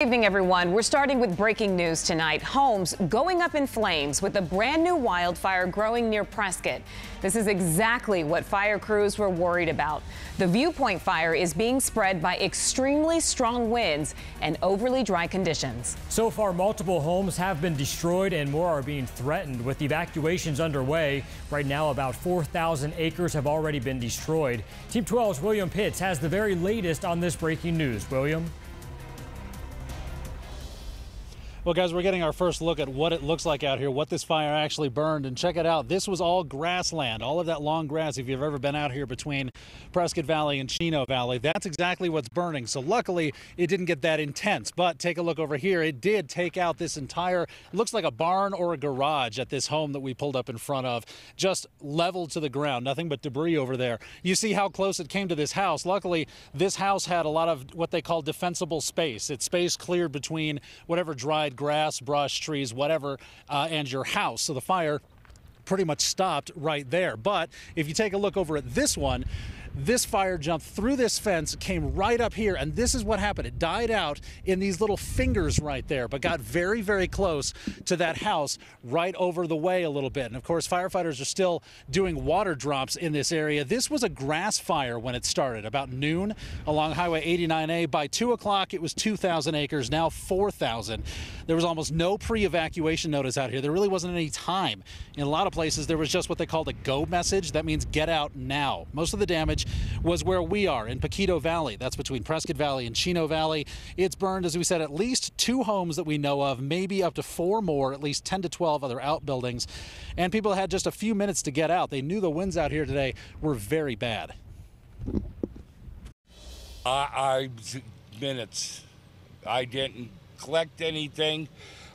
Good evening, everyone. We're starting with breaking news tonight. Homes going up in flames with a brand new wildfire growing near Prescott. This is exactly what fire crews were worried about. The Viewpoint fire is being spread by extremely strong winds and overly dry conditions. So far, multiple homes have been destroyed and more are being threatened with evacuations underway. Right now, about 4,000 acres have already been destroyed. Team 12's William Pitts has the very latest on this breaking news. William? Well, guys, we're getting our first look at what it looks like out here, what this fire actually burned. And check it out. This was all grassland, all of that long grass. If you've ever been out here between Prescott Valley and Chino Valley, that's exactly what's burning. So luckily, it didn't get that intense. But take a look over here. It did take out this entire, looks like a barn or a garage at this home that we pulled up in front of, just leveled to the ground. Nothing but debris over there. You see how close it came to this house. Luckily, this house had a lot of what they call defensible space. It's space cleared between whatever dried grass, brush, trees, whatever, uh, and your house. So the fire pretty much stopped right there. But if you take a look over at this one, this fire jumped through this fence, came right up here, and this is what happened. It died out in these little fingers right there, but got very, very close to that house right over the way a little bit. And of course, firefighters are still doing water drops in this area. This was a grass fire when it started, about noon along Highway 89A. By 2 o'clock, it was 2,000 acres, now 4,000. There was almost no pre evacuation notice out here. There really wasn't any time. In a lot of places, there was just what they called a go message. That means get out now. Most of the damage was where we are in Poquito Valley. That's between Prescott Valley and Chino Valley. It's burned, as we said, at least two homes that we know of, maybe up to four more, at least 10 to 12 other outbuildings. And people had just a few minutes to get out. They knew the winds out here today were very bad. I, I minutes. I didn't collect anything.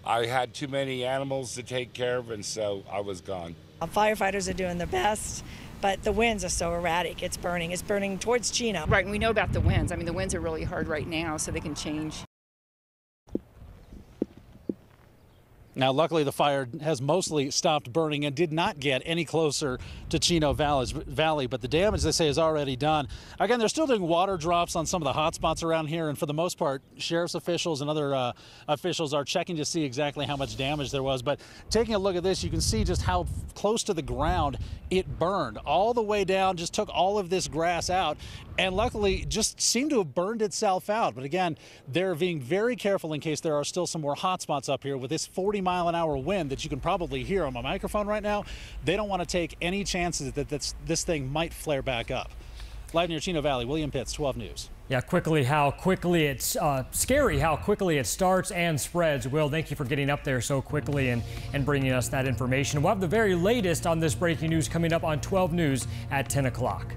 I had too many animals to take care of, and so I was gone. Firefighters are doing their best but the winds are so erratic. It's burning. It's burning towards Chino. Right, and we know about the winds. I mean, the winds are really hard right now, so they can change. Now, luckily, the fire has mostly stopped burning and did not get any closer to Chino Valley, but the damage, they say, is already done. Again, they're still doing water drops on some of the hot spots around here, and for the most part, sheriff's officials and other uh, officials are checking to see exactly how much damage there was. But taking a look at this, you can see just how close to the ground it burned. All the way down, just took all of this grass out, and luckily just seemed to have burned itself out. But again, they're being very careful in case there are still some more hot spots up here with this 40 mile an hour wind that you can probably hear on my microphone right now. They don't want to take any chances that this, this thing might flare back up. Live near Chino Valley, William Pitts, 12 News. Yeah, quickly how quickly it's uh, scary how quickly it starts and spreads. Will, thank you for getting up there so quickly and, and bringing us that information. We'll have the very latest on this breaking news coming up on 12 News at 10 o'clock.